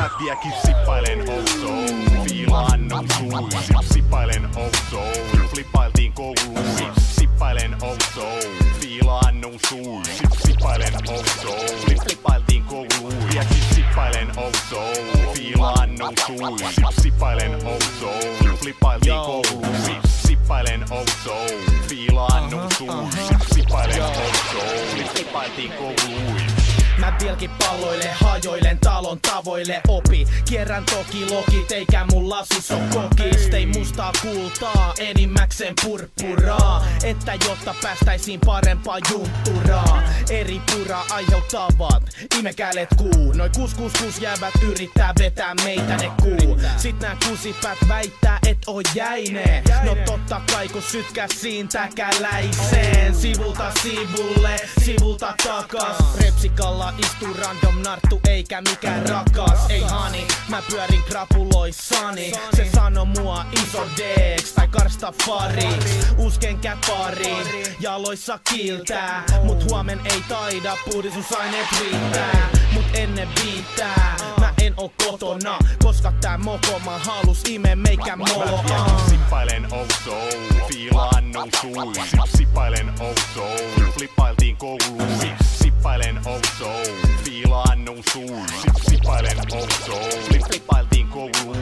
Mä vieläkin sippailen outoa, fiilaan nousuu. Sip, sippailen outoa, flippailtiin kouluun. Sip, sippailen outoa, fiilaan nousuu. Sip, sippailen outoa, flip, flippailtiin kouluun. Vieläkin sippailen outoa, fiilaan nousuu. Sip, sippailen outoa, flip, flippailtiin kouluun. Sip, sippailen outoa, fiilaan nousuu. Sip, sippailen outoa, flip, flippailtiin kouluun. Mä vieläkin palloille, hajoilen tavoille opi. Kierrän toki lokit, eikä mun lasis on kokis Tein mustaa kultaa, enimmäkseen purppuraa. Että jotta päästäisiin parempaa juntturaa Eri pura aiheuttavat imekälet kuu. Noi kuskuskus jäävät yrittää vetää meitä ne kuu. Sit nää kusipät väittää et oo jäine No totta kai kun sytkä käläiseen Sivulta sivulle, sivulta takas. Repsikalla istuu random narttu eikä mikään rakas. Ei hani, mä pyörin krapuloissani Se sano mua iso Dex tai karsta fari Usken käpariin, jaloissa kiiltää Mut huomen ei taida, puhdistusaineet riittää Mut ennen viittää, mä en oo kotona Koska tää mokoma halus ime meikä moloa Sippailen outoa, fiilaan nousuu. Sip, sippailen outoa, flippailtiin kouluun. Sip, sippailen outoa, fiilaan nousuu. Sip, sippailen outoa, flip, flippailtiin kouluun.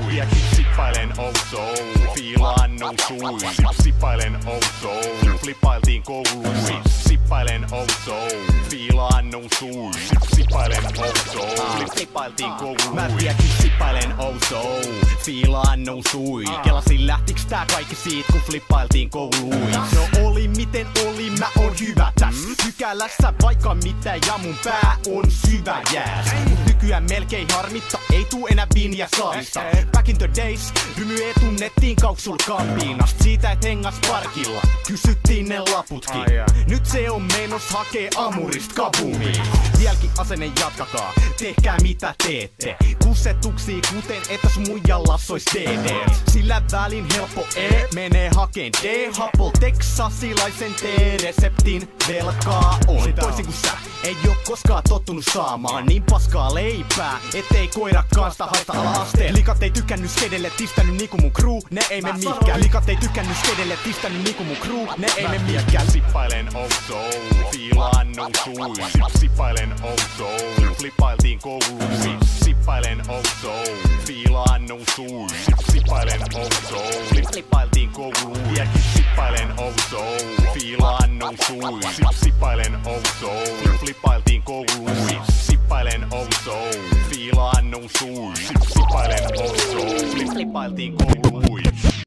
Vieläkin sippailen outoa, fiilaan nousuu. Sip, sippailen outoa, flip, flippailtiin kouluun. Sip, sippailen outoa, fiilaan nousuu. Sip, sippailen outoa, flip, flippailtiin kouluun. Mä vieläkin sippailen outoa, fiilaan nousui. Kelasin lähtiks tää kaikki siitä, kun flippailtiin kouluun. No oli miten oli, mä oon hyvä täs. Pykälässä vaikka mitä ja mun pää on syvä jääs. Nykyään melkein harmitta, ei tuu enää viiniä salissa. Back in the days, hymyä tunnettiin kauksul. Siitä et hengas parkilla, kysyttiin ne laputkin. Nyt se on menos hakee amurist kabumiin. Vieläkin asenne jatkakaa, tehkää mitä teette. Kusetuksi kuten etäs muijalla sois DD. Sillä välin helppo E menee hakeen D-hapol teksasilaisen T-reseptin velkaa on. Toisin kuin sä, ei oo koskaan tottunut saamaan niin paskaa leipää, ettei koira kanssa haista ala-asteen. Likat ei tykännyt skedelle, tistänyt niinku mun crew, ne ei me mihinkään. Likat ei tykännyt skedelle, tistänyt niinku mun crew, ne ei me mihinkään. Sippailen outoa, fiilaan nousuu. Sip, sippailen outoa, flippailtiin kouluun. Sip, sippailen outoa, fiilaan nousuu. Flip, flippailtiin kouluun. Vieläkin sippailen outoa, fiilaan nousuu. Sip, sippailen flip, flippailtiin kouluun. Sip, sippailen outoa, fiilaan nousuu. Sip, sippailen flip, flippailtiin kouluun.